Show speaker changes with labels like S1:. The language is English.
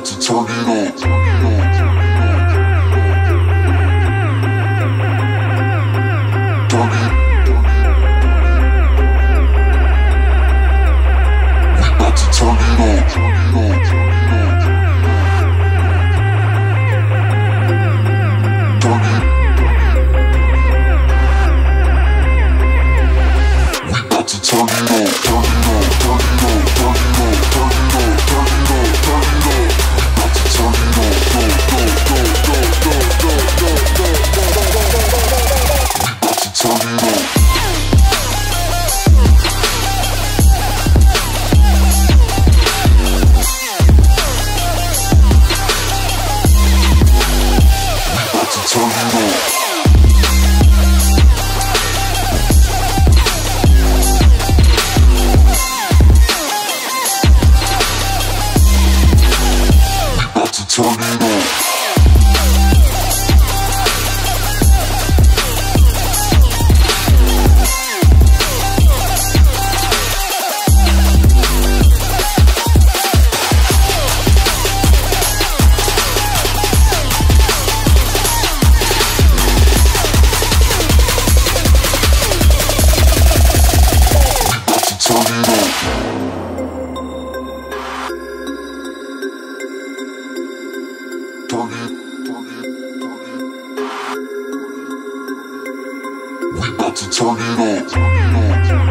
S1: about to turn it up. Turn it. We about to turn it up. Turn it up. turning We about to turn. Turn it up.